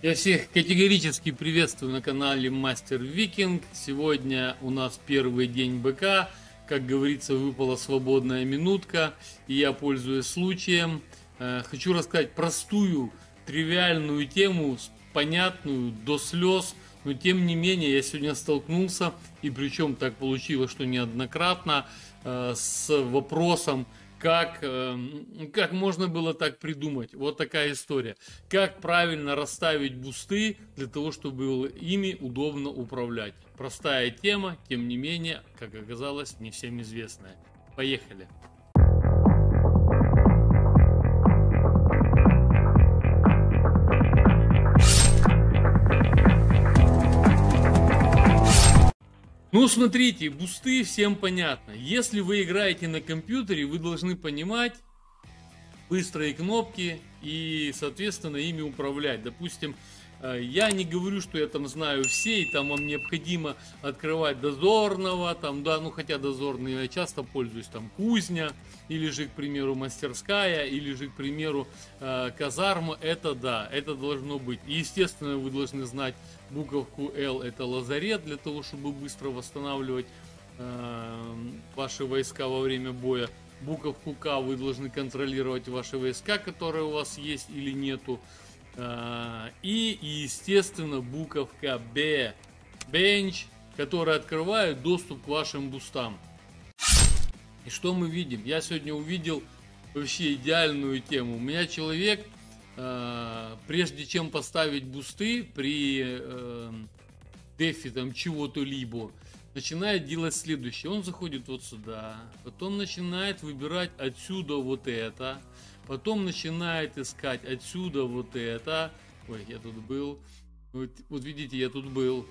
Я всех категорически приветствую на канале Мастер Викинг. Сегодня у нас первый день БК. Как говорится, выпала свободная минутка. И я, пользуясь случаем, э, хочу рассказать простую, тривиальную тему, понятную до слез. Но тем не менее, я сегодня столкнулся, и причем так получилось, что неоднократно, э, с вопросом, как, эм, как можно было так придумать. Вот такая история. Как правильно расставить бусты для того, чтобы ими удобно управлять. Простая тема, тем не менее, как оказалось, не всем известная. Поехали. Ну, смотрите, бусты всем понятно. Если вы играете на компьютере, вы должны понимать быстрые кнопки и, соответственно, ими управлять. Допустим, Э, я не говорю, что я там знаю все, и там вам необходимо открывать дозорного, там, да, ну хотя дозорный я часто пользуюсь, там, кузня, или же, к примеру, мастерская, или же, к примеру, э, казарма, это да, это должно быть. И, естественно, вы должны знать буковку L, это лазарет, для того, чтобы быстро восстанавливать э, ваши войска во время боя. Буковку К вы должны контролировать ваши войска, которые у вас есть или нету. А, и, естественно, буковка B, Bench, которая открывает доступ к вашим бустам. И что мы видим? Я сегодня увидел вообще идеальную тему. У меня человек, прежде чем поставить бусты при э, дефи там чего-то либо, начинает делать следующее. Он заходит вот сюда, потом начинает выбирать отсюда вот это, Потом начинает искать отсюда вот это. Ой, я тут был. Вот, вот видите, я тут был.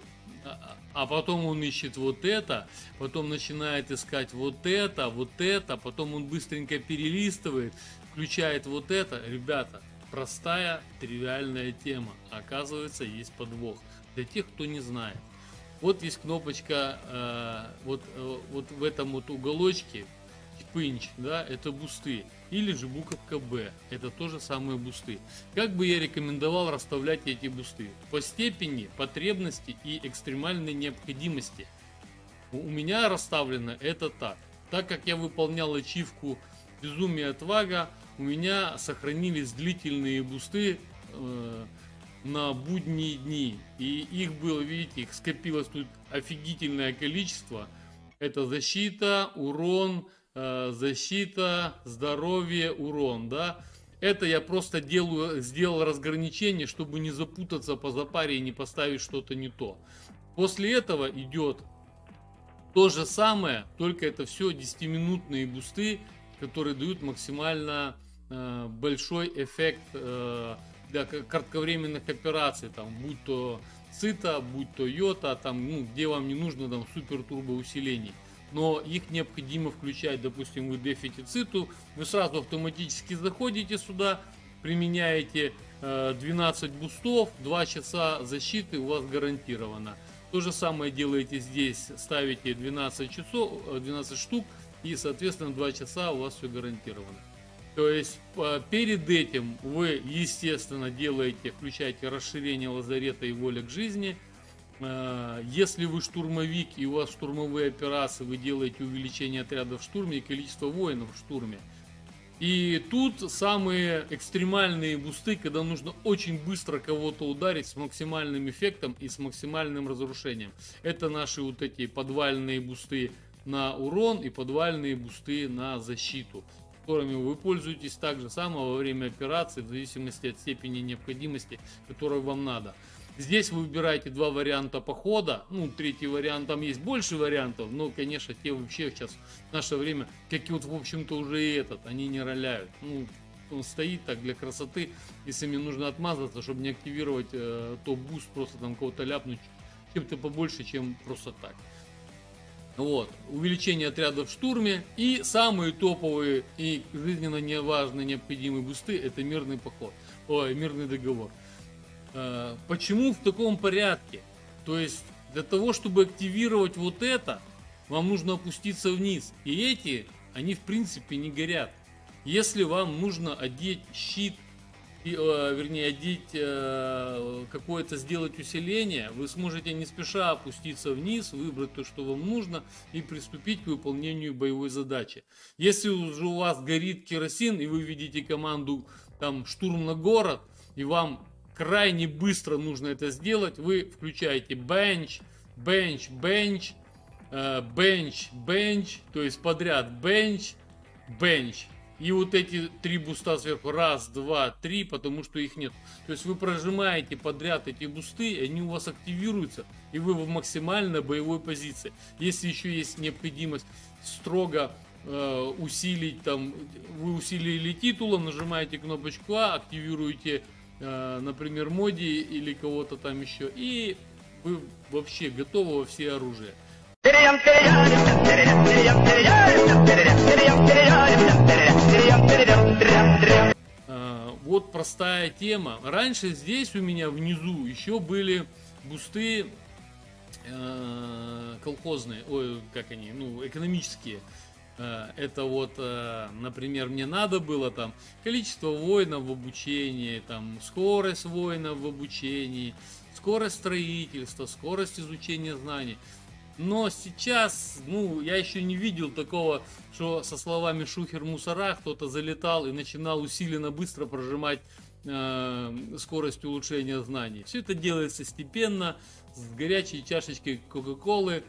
А, а потом он ищет вот это, потом начинает искать вот это, вот это, потом он быстренько перелистывает, включает вот это. Ребята, простая, тривиальная тема. Оказывается, есть подвох. Для тех, кто не знает. Вот есть кнопочка, э, вот, э, вот в этом вот уголочке, пынч, да, это бусты. Или же буковка Б, это тоже самые бусты. Как бы я рекомендовал расставлять эти бусты? По степени потребности и экстремальной необходимости. У меня расставлено это так. Так как я выполнял ачивку Безумие Отвага, у меня сохранились длительные бусты э, на будние дни. И их было, видите, их скопилось тут офигительное количество. Это защита, урон, Э, защита, здоровье, урон, да. Это я просто делаю, сделал разграничение, чтобы не запутаться по запаре и не поставить что-то не то. После этого идет то же самое, только это все 10-минутные бусты, которые дают максимально э, большой эффект э, для кратковременных операций, там, будь то цита, будь то йота, там, ну, где вам не нужно там супер турбо усилений но их необходимо включать, допустим, вы дефите циту, вы сразу автоматически заходите сюда, применяете 12 э, бустов, 2 часа защиты у вас гарантировано. То же самое делаете здесь, ставите 12 часов, 12 э, штук, и, соответственно, 2 часа у вас все гарантировано. То есть перед этим вы, естественно, делаете, включаете расширение лазарета и воля к жизни – Э, если вы штурмовик и у вас штурмовые операции, вы делаете увеличение отряда в штурме и количество воинов в штурме. И тут самые экстремальные бусты, когда нужно очень быстро кого-то ударить с максимальным эффектом и с максимальным разрушением. Это наши вот эти подвальные бусты на урон и подвальные бусты на защиту, которыми вы пользуетесь так же само во время операции, в зависимости от степени необходимости, которую вам надо. Здесь вы выбираете два варианта похода. Ну, третий вариант, там есть больше вариантов, но, конечно, те вообще сейчас в наше время, как и вот, в общем-то, уже и этот, они не роляют. Ну, он стоит так для красоты, если мне нужно отмазаться, чтобы не активировать э, топ-буст, просто там кого-то ляпнуть чем-то побольше, чем просто так. Вот, увеличение отрядов в штурме и самые топовые и жизненно неважные необходимые бусты это мирный поход, ой, мирный договор. Э, почему в таком порядке? То есть для того, чтобы активировать вот это, вам нужно опуститься вниз. И эти, они в принципе не горят. Если вам нужно одеть щит вернее, одеть э, какое-то сделать усиление, вы сможете не спеша опуститься вниз, выбрать то, что вам нужно, и приступить к выполнению боевой задачи. Если уже у вас горит керосин, и вы видите команду там штурм на город, и вам крайне быстро нужно это сделать, вы включаете бенч, бенч, бенч, бенч, бенч, то есть подряд бенч, бенч, и вот эти три буста сверху, раз, два, три, потому что их нет. То есть вы прожимаете подряд эти бусты, они у вас активируются, и вы в максимально боевой позиции. Если еще есть необходимость строго э, усилить, там, вы усилили титулом, нажимаете кнопочку А, активируете, э, например, моди или кого-то там еще, и вы вообще готовы во все оружия. Простая тема. Раньше здесь у меня внизу еще были бусты э, колхозные, ой, как они, ну, экономические. Э, это вот, э, например, мне надо было там количество воинов в обучении, там скорость воинов в обучении, скорость строительства, скорость изучения знаний. Но сейчас, ну, я еще не видел такого, что со словами шухер мусора кто-то залетал и начинал усиленно быстро прожимать э, скорость улучшения знаний. Все это делается степенно, с горячей чашечкой Кока-Колы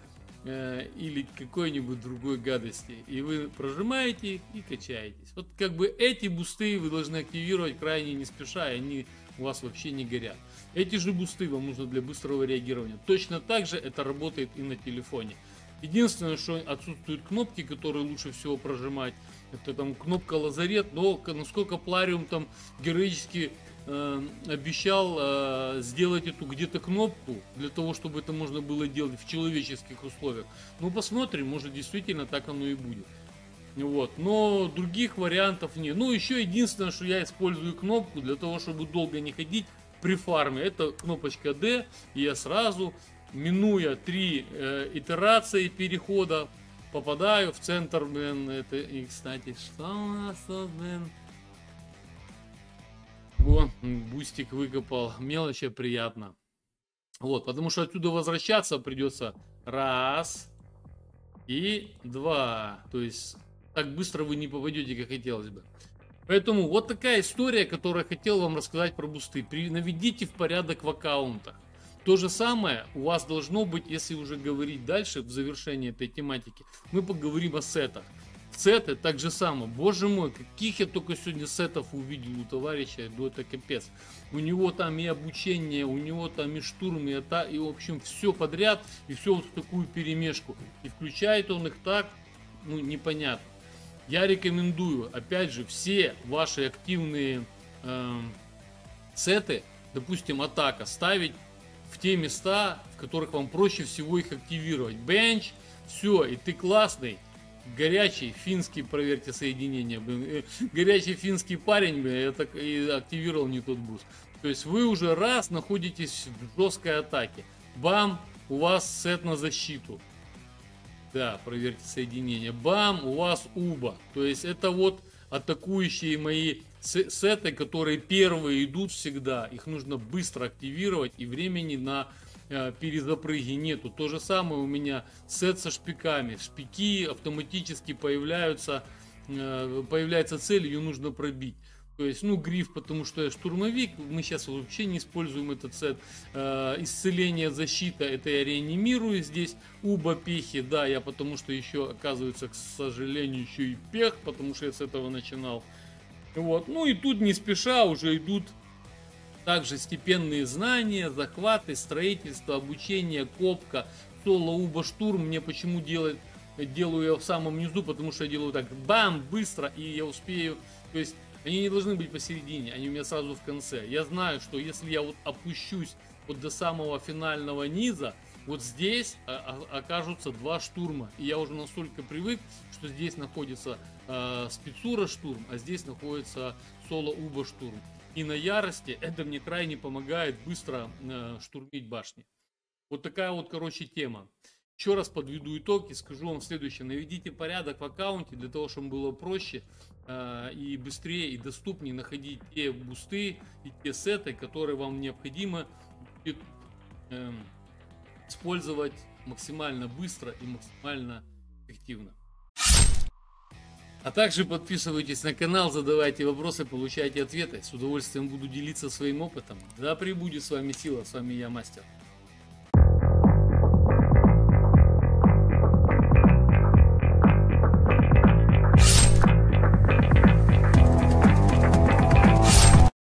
э, или какой-нибудь другой гадости. И вы прожимаете и качаетесь. Вот как бы эти бусты вы должны активировать крайне не спеша, и они у вас вообще не горят. Эти же бусты вам нужны для быстрого реагирования. Точно так же это работает и на телефоне. Единственное, что отсутствуют кнопки, которые лучше всего прожимать, это там кнопка лазарет, но насколько Плариум там героически э, обещал э, сделать эту где-то кнопку для того, чтобы это можно было делать в человеческих условиях. Ну посмотрим, может действительно так оно и будет. Вот. Но других вариантов нет. Ну, еще единственное, что я использую кнопку для того, чтобы долго не ходить при фарме. Это кнопочка D. И я сразу, минуя три э, итерации перехода, попадаю в центр, блин. Это, и, кстати, что у нас тут, блин? Во, бустик выкопал. Мелочи приятно. Вот, потому что отсюда возвращаться придется раз и два. То есть так быстро вы не попадете, как хотелось бы. Поэтому вот такая история, которую я хотел вам рассказать про бусты. Наведите в порядок в аккаунтах. То же самое у вас должно быть, если уже говорить дальше, в завершении этой тематики, мы поговорим о сетах. Сеты так же самое. Боже мой, каких я только сегодня сетов увидел у товарища, ну это капец. У него там и обучение, у него там и штурм, и это, и в общем все подряд, и все вот в такую перемешку. И включает он их так, ну непонятно. Я рекомендую, опять же, все ваши активные э, сеты, допустим, атака, ставить в те места, в которых вам проще всего их активировать. Бемц, все, и ты классный, горячий финский, проверьте соединение, блин, э, горячий финский парень, я и активировал не тот буст. То есть вы уже раз находитесь в жесткой атаке. Бам, у вас сет на защиту. Да, проверьте соединение. Бам, у вас уба. То есть это вот атакующие мои сеты, которые первые идут всегда. Их нужно быстро активировать и времени на э, перезапрыги нету. То же самое у меня сет со шпиками. Шпики автоматически появляются, э, появляется цель, ее нужно пробить. То есть, ну, гриф, потому что я штурмовик, мы сейчас вообще не используем этот сет. Э, исцеление, защита, это я реанимирую здесь. Уба, пехи, да, я потому что еще, оказывается, к сожалению, еще и пех, потому что я с этого начинал. Вот, ну и тут не спеша уже идут также степенные знания, захваты, строительство, обучение, копка, соло, уба, штурм. Мне почему делать, делаю я в самом низу, потому что я делаю так, бам, быстро, и я успею. То есть они не должны быть посередине, они у меня сразу в конце. Я знаю, что если я вот опущусь вот до самого финального низа, вот здесь а, а, окажутся два штурма. И я уже настолько привык, что здесь находится э, спецура штурм, а здесь находится соло уба штурм. И на ярости это мне крайне помогает быстро э, штурмить башни. Вот такая вот, короче, тема. Еще раз подведу итог и скажу вам следующее. Наведите порядок в аккаунте для того, чтобы было проще э, и быстрее и доступнее находить те бусты и те сеты, которые вам необходимо э, использовать максимально быстро и максимально эффективно. А также подписывайтесь на канал, задавайте вопросы, получайте ответы. С удовольствием буду делиться своим опытом. Да пребудет с вами сила, с вами я, мастер.